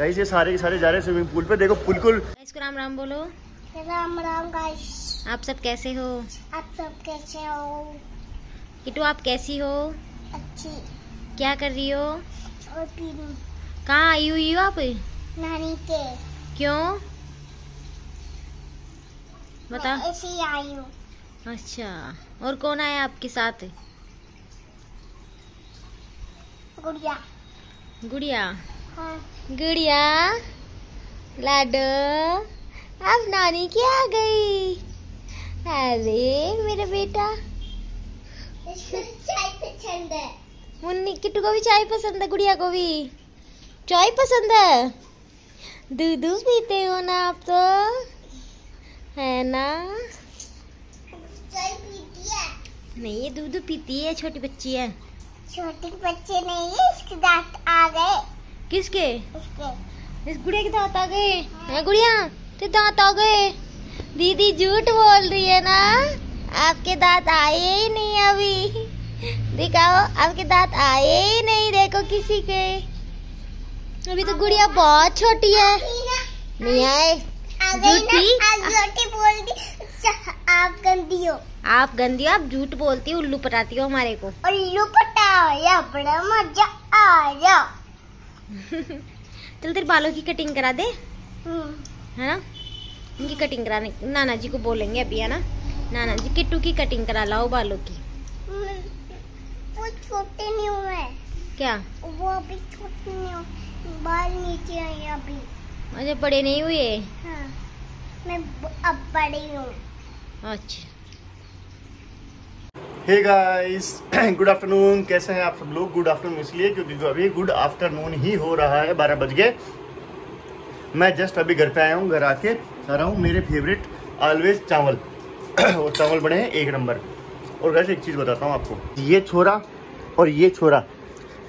Guys ये सारे के सारे जा रहे हैं स्विमिंग पूल पे। देखो बिल्कुल। इसको राम राम बोलो। राम राम गाइस आप सब कैसे हो? आप सब कैसे हो? किटू आप कैसी हो? अच्छी। क्या कर रही हो? कहाँ आई हुई हो आप? नानी के। क्यों? बता। ऐसे ही आई हूँ। अच्छा। और कौन आया आपके साथ? गुड़िया। गुड़िया। गुड़िया, लाडो, अब नानी की आ गई। अरे, मेरा बेटा। चाय पसंद है मुन्नी, किट्टू को भी चाय पसंद है, गुड़िया को भी। चाय पसंद है? दूध पीते हो ना आप तो? है ना? चाय पीती है नहीं ये दूध पीती है, छोटी बच्ची है। छोटे बच्चे नहीं, इसके दांत आ गए। किसके? इस गुड़िया के दांत आ गए। है गुड़िया ते दांत आ गए। दीदी झूठ बोल रही है ना? आपके दांत आए ही नहीं अभी। दिखाओ आपके दांत आए ही नहीं देखो किसी के। अभी तो गुड़िया बहुत छोटी है। नहीं आए। झूठी? बोल आप गंदी हो। आप गंदी हो आप झूठ बोलती हो उल्लू पटाती हो हमारे को। उल्लू पटाया बड़ा मज़ा आया चल तेरे बालों की कटिंग करा दे। हम्म, है ना? इनकी कटिंग कराने नाना जी को बोलेंगे अभी है ना? नाना जी किट्टू की कटिंग करा लाओ बालों की। वो छोटे नहीं हुए। क्या? वो अभी छोटे नहीं हुए। बाल नीचे है अभी। अरे बड़े नहीं हुए? हाँ। मैं अब बड़ी हूँ। अच्छा। हे गाइस गुड आफ्टरनून कैसे हैं आप सब लोग? गुड आफ्टरनून इसलिए क्योंकि अभी गुड आफ्टरनून ही हो रहा है बारह बज गए। मैं जस्ट अभी घर पे आया हूँ घर आके खा रहा हूँ मेरे फेवरेट ऑलवेज चावल। और चावल बने हैं एक नंबर। और वैसे एक चीज़ बताता हूँ आपको। ये छोरा और ये छोरा।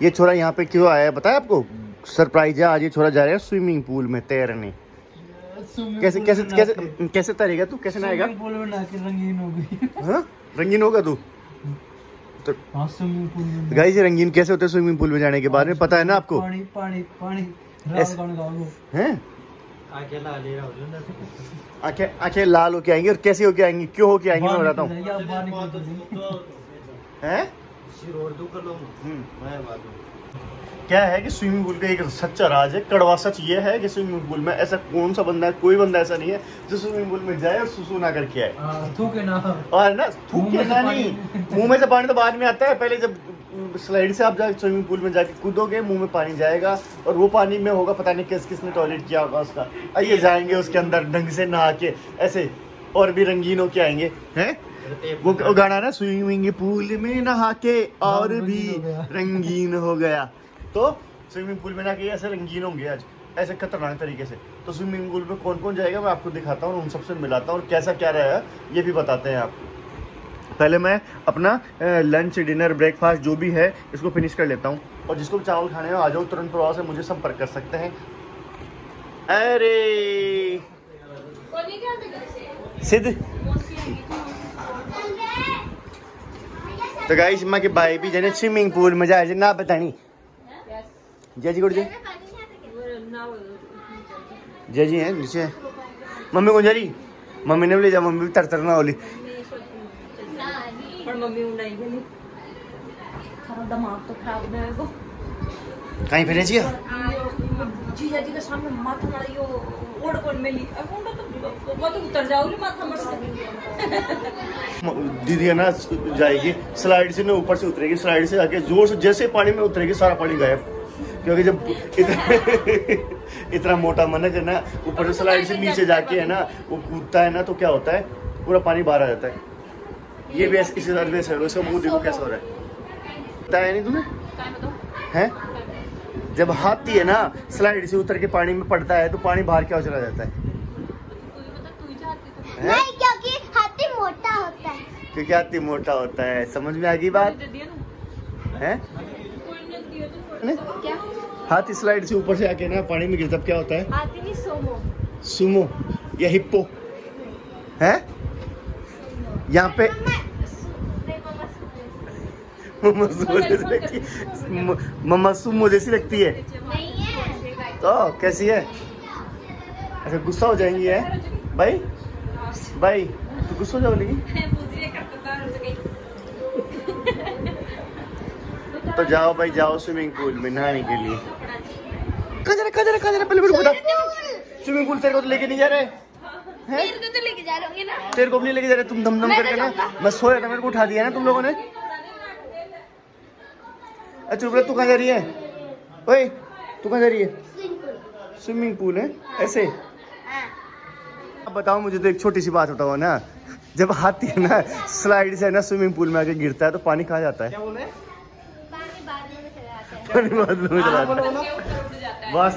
ये छोरा यहाँ पे क्यों आया है बताया आपको? सरप्राइज़ है आज ये छोरा जा रहा है स्विमिंग पूल में तैरने। कैसे कैसे कैसे कैसे तैरेगा तू? कैसे नहाएगा? हाँ? रंगीन होगा तू? तो हाँ स्विमिंग पूल में गाइस ये रंगीन कैसे होते हैं स्विमिंग पूल में जाने के बारे में? पता है ना आपको? पानी पानी पानी। हैं? हूँ आँखें लाल होके आएँगी और कैसे होके आएँगी? क्यों होके आएँगी? मैं बताता हूँ। क्या है कि स्विमिंग पूल का एक सच्चा राज है? कड़वा सच ये है कि स्विमिंग पूल में ऐसा कौन सा बंदा है? कोई बंदा ऐसा नहीं है जो स्विमिंग पूल में जाए और सुसु ना करके आए। हाँ, थूके ना। और ना थूक ना नहीं मुँह में से पानी तो बाद में आता है। पहले जब स्लाइड से आप जाके स्विमिंग पूल में जाके कूदोगे मुँह में पानी जाएगा और वो पानी में होगा पता नहीं किस किसने टॉयलेट किया होगा उसका। आइए जाएँगे उसके अंदर ढंग से नहा के ऐसे और भी रंगीन होके आएँगे। हैं? वो वो गाना ना स्विमिंग पूल में नहा के और हाँ, भी रंगीन हो गया। रंगीन हो गया। तो स्विमिंग पूल में ना के ऐसे रंगीन होंगे आज ऐसे खतरनाक तरीके से। तो स्विमिंग पूल में कौन कौन जाएगा मैं आपको दिखाता हूँ उन सबसे मिलाता हूँ और कैसा क्या रहेगा ये भी बताते हैं आपको पहले मैं अपना लंच डिनर ब्रेकफास्ट जो भी है इसको फिनिश कर लेता हूँ। और जिसको भी चावल खाने हो आ जाओ तुरंत प्रभाव से मुझे संपर्क कर सकते हैं। अरे! सिद्ध। तो गाइस माँ के भाई भी जाने स्विमिंग पूल में जाए ना बतानी जय जी गुड़ जी जय जी है नीचे मम्मी कौन जा रही मम्मी ने ले जा मम्मी भी तर तर ना होली कहीं फिर जी जी जी का सामने माथा ना यो दीदी है ना जाएगी। स्लाइड से ना ऊपर से उतरेगी। स्लाइड से आके ज़ोर से जैसे पानी में उतरेगी सारा पानी गायब। क्योंकि जब इतना, इतना मोटा मनक है ना ऊपर से स्लाइड से नीचे जाके है ना वो कूदता है ना तो क्या होता है? पूरा पानी बाहर आ जाता है। ये भी ऐसे इसी तरह है उसका मुँह देखो कैसा हो रहा है। बताया नहीं तुम्हें है? जब हाथी है ना स्लाइड से उतर के पानी में पड़ता है तो पानी बाहर क्या चला जाता है। नहीं क्योंकि हाथी मोटा होता है। क्योंकि हाथी मोटा होता है। समझ में आ गई बात? है? हाथी स्लाइड से ऊपर से आके ना पानी में गिरता क्या होता है? हाथी सुमो। या हिप्पो। है? यहाँ पे मम्मा सुमो जैसी लगती है। जैसी लगती है। तो कैसी है? अच्छा गुस्सा हो जाएँगी है? भाई? भाई तू गुस्सा हो जाओगी? तो जाओ भाई जाओ स्विमिंग पूल में नहाने के लिए। कजरा कजरा कजरा पहले मेरे स्विमिंग पूल तेरे को तो लेके नहीं जा रहे। हैं? तो लेके जा रहे ना। तेरे को भी नहीं लेके जा रहे तुम दम दम मैं तो करके ना। मैं सोया था मेरे को उठा दिया ना तुम लोगों ने। अच्छा रुक तू कहाँ जा रही है? ओए तू कहाँ जा रही है? स्विमिंग पूल है ऐसे? अब बताओ मुझे तो एक छोटी सी बात बताओ ना। जब हाथी है ना स्लाइड से ना स्विमिंग पूल में आके गिरता है तो पानी कहाँ जाता है? पानी बादलों में चला जाता है। बस।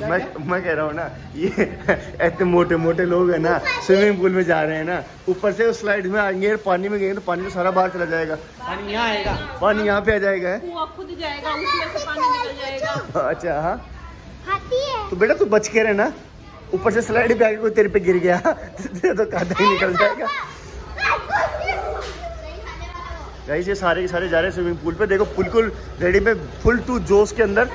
मैं मैं कह रहा हूँ ना ये इतने मोटे मोटे लोग है ना स्विमिंग पूल में जा रहे हैं ना ऊपर से उस स्लाइड में आएँगे और पानी में गए तो पानी तो सारा बाहर चला जाएगा। पानी यहाँ आएगा। पानी यहाँ पे आ जाएगा है? खुद जाएगा उसमें से पानी निकल जाएगा। अच्छा हाँ। तो बेटा तू बच के रहे ना। ऊपर से स्लाइड पे आके कोई तेरे पे गिर गया तो तेरा तो कादा ही निकल जाएगा। गाइस ये सारे के सारे जा रहे हैं स्विमिंग पूल पे। देखो बिल्कुल रेडी पे फुल टू जोश के अंदर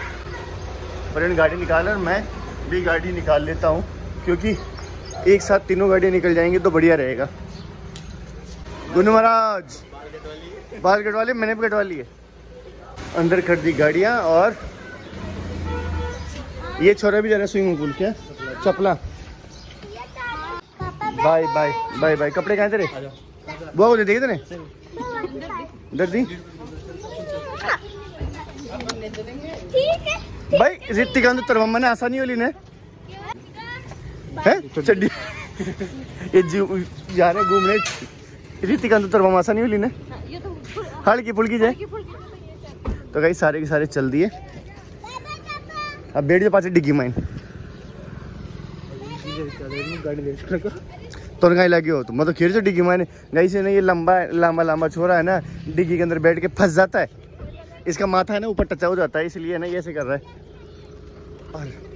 पर गाड़ी निकाल और मैं भी गाड़ी निकाल लेता हूँ क्योंकि एक साथ तीनों गाड़ियाँ निकल जाएँगी तो बढ़िया रहेगा। गुनु महाराज बाल कटवा लिए? मैंने भी कटवा लिए। अंदर कर दी गाड़ियाँ और ये छोरा भी जा रहा है स्विमिंग पूल क्या? चपला। Bye bye bye bye. कपड़े कहाँ तेरे? बुआ को दे देगी तूने दर्दी? ठीक है। भाई ऋतिका तो तरवम्मा ने आसानी होली ने। है? चड्डी। ये जा रहे घूमने। ऋतिका तो तरवम्मा आसानी होली ने। तो हल्की फुल्की जाए। तो कहीं सारे के सारे चल दिए। अब बैठ जाओ पाचे डिग्गी माइन। तो कहीं लगे हो तुम मतलब खेल से डिग्गी माइन। गई से ना ये लंबा लंबा लंबा छोरा है ना डिग्गी के अंदर बैठ के फंस जाता है। इसका माथा है ना ऊपर टचा हो जाता है इसलिए ना ये ऐसे कर रहा है। और-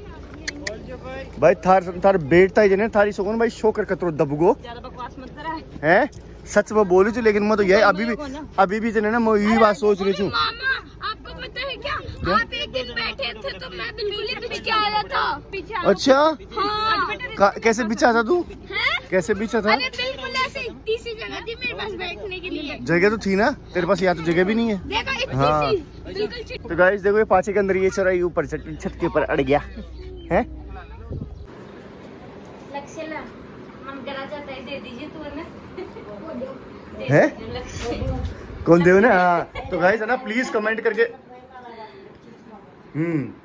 भाई थार थार बैठता ही जने थारी सोकन भाई शो कर कतरो दबगो। ज़्यादा बकवास मत करा। हैं? सच में बोलू छू लेकिन मैं तो यही अभी भी अभी भी जने ना मैं यही बात सोच रही हूँ मामा आपको पता है क्या? आप एक दिन बैठे थे तो मैं बिल्कुल ही पीछे आया था। पीछे अच्छा? हाँ। कैसे बिछा था तू? कैसे बिछा था? अरे बिल्कुल ऐसे इसी जगह थी मेरे पास बैठने के लिए। जगह तो थी ना तेरे पास यहाँ तो जगह भी नहीं है। देखो हाँ। तो गाइस देखो ये पाचे के अंदर ये चरा ऊपर छत के ऊपर अड़ गया। है? है कौन देव ना? हाँ। तो गाइस है ना प्लीज़ कमेंट करके। हम्म।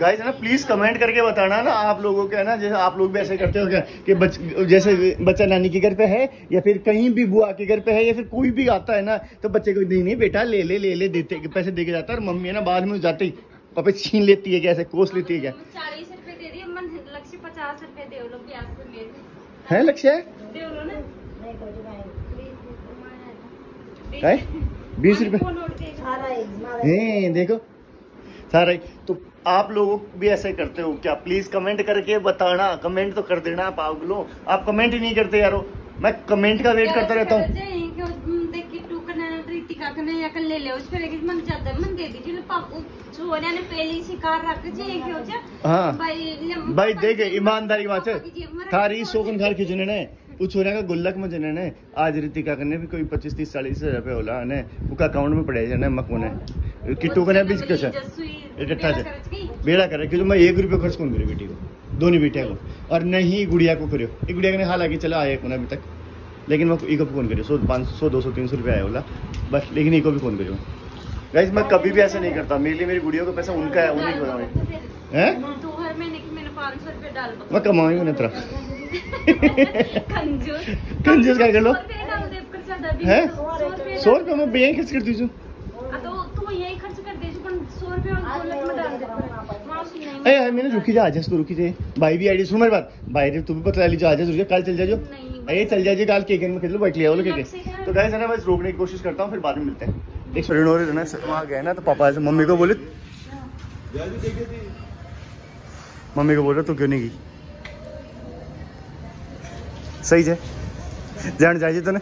गाइस है ना प्लीज़ कमेंट करके बताना ना आप लोगों के है ना जैसे आप लोग भी ऐसे करते हो क्या कि बच, जैसे बच्चा नानी के घर पे है या फिर कहीं भी बुआ के घर पे है या फिर कोई भी आता है ना तो बच्चे को नहीं नहीं बेटा ले ले ले ले देते पैसे दे के जाता है और मम्मी है ना बाद में जाते ही पापा छीन लेती है क्या ऐसे कोस लेती है क्या? चालीस रुपए दे दिए लक्ष्य पचास रुपए दे लो प्याज से ले है लक्ष्य? बीस रुपए? हैं। देखो सारा तो आप लोग भी ऐसे करते हो क्या? प्लीज़ कमेंट करके बताना। कमेंट तो कर देना आप आगलो आप कमेंट ही नहीं करते यारो। मैं कमेंट का वेट करता रहता हूँ। देखिए टू कने रीतिका कने या कल ले ले उस पे लेकिन मन ज़्यादा मन दे दीजिए लो पापू सोनिया ने पहली शिकार रख जे एक हो जा हाँ। भाई भाई देखे ईमानदारी बात है। थारी सोकन घर खिंचने ने छोरा का गुल्लक में जने ने आज रीतिका करने भी कोई पच्चीस तीस चालीस हज़ार रुपये होला ने अकाउंट में पड़े जाने मको ने किट्टू कने भी से बेड़ा करे क्योंकि मैं एक रुपये खर्च कौन करी बेटी को दोनों बेटिया को। और नहीं गुड़िया को करो एक गुड़िया ने हालाँकि चला आया कौन अभी तक। लेकिन मैं इको भी कौन करियो सौ पाँच सौ दो सौ तीन सौ रुपये आया बोला बस लेकिन इको भी कौन करियो। गाइस मैं कभी भी ऐसा नहीं करता। मेरे लिए मेरी गुड़िया का पैसा उनका है उन्हीं को हैं। की मैं कमाऊँगी उन्हें तरफ़। कंजूस। कंजूस क्या कर लो? कर हैं? सौ रुपये मैं बैंक खर्च करती हूँ आ तो तू यही खर्च कर दे पण सौ रुपए और गोलक में डाल दे पर माउसी नहीं अरे मैंने रुकी जा आज तो रुकी जाए भाई भी आईडी सुन मेरी बात भाई रे तू भी पता लीजिए आज रुकिए कल चल जाओ अरे चल जाइए कल केक में खेल लो बैठ लिया वो लोग तो गाइस है ना बस रोकने की कोशिश करता हूँ फिर बाद में मिलते हैं। एक स्टूडेंट और ना वहाँ गए ना तो पापा ऐसे मम्मी को बोले। मम्मी को बोल रहा तू क्यों नहीं गई? सही है। जान चाहिए तूने।